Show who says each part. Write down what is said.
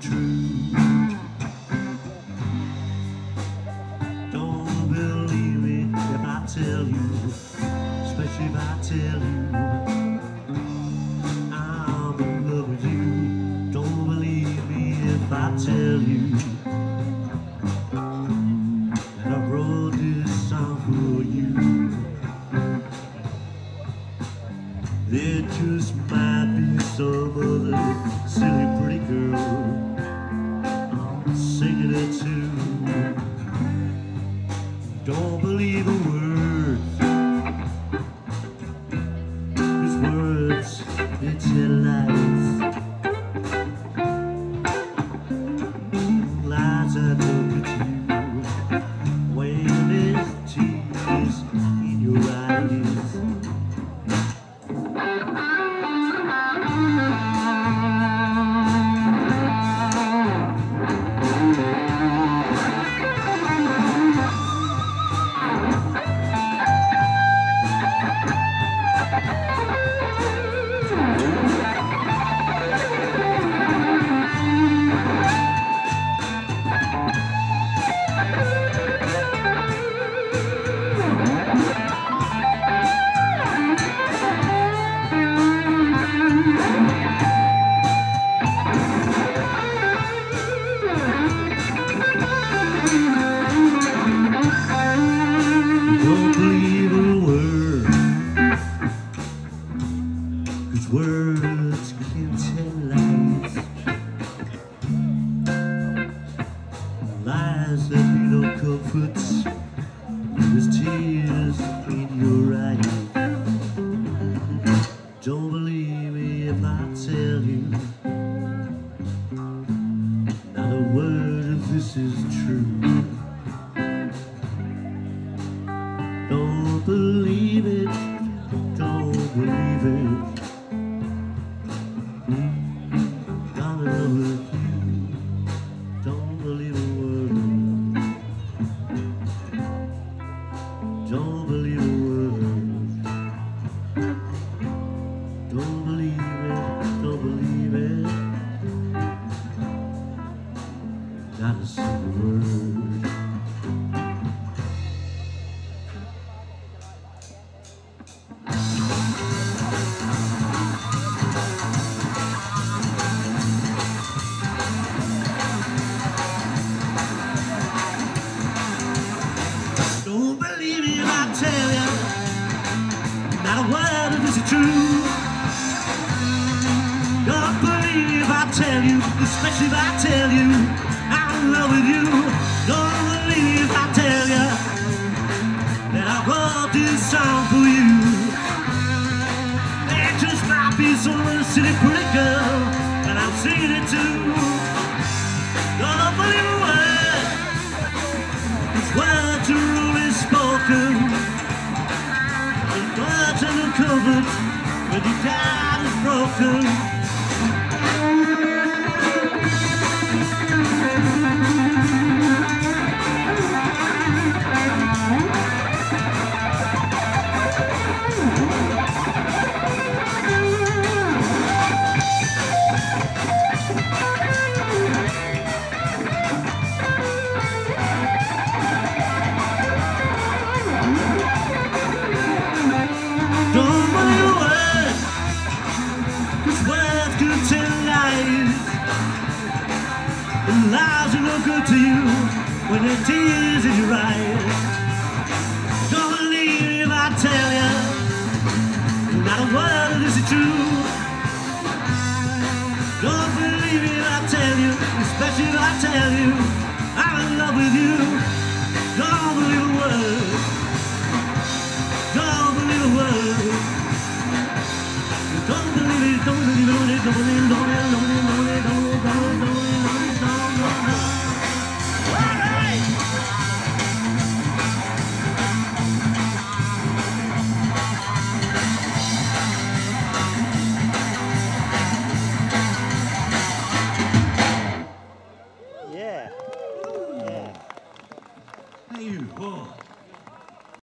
Speaker 1: true. Don't believe me if I tell you, especially if I tell you I'm in love with you. Don't believe me if I tell you that I wrote this song for you. There just might be some other silly Cause words can tell lies Lies that be no comfort. There's tears in your eyes. Don't believe me if I tell you. Not a word of this is true Don't believe a word. Don't believe it, don't believe it. Not a single word. I tell you Not a word of this is true. Don't believe I tell you Especially if I tell you I'm in love with you. Don't believe I tell you That I wrote this song for you. There just might be some silly pretty girl And I'm singing it to but the time is broken. Good to you when the tears in your eyes. Don't believe if I tell you, not a word of this is true. Don't believe if I tell you, especially if I tell you I'm in love with you. Don't believe a word. Don't believe a word. Don't believe it, don't believe it, don't believe it, don't believe it, don't believe it,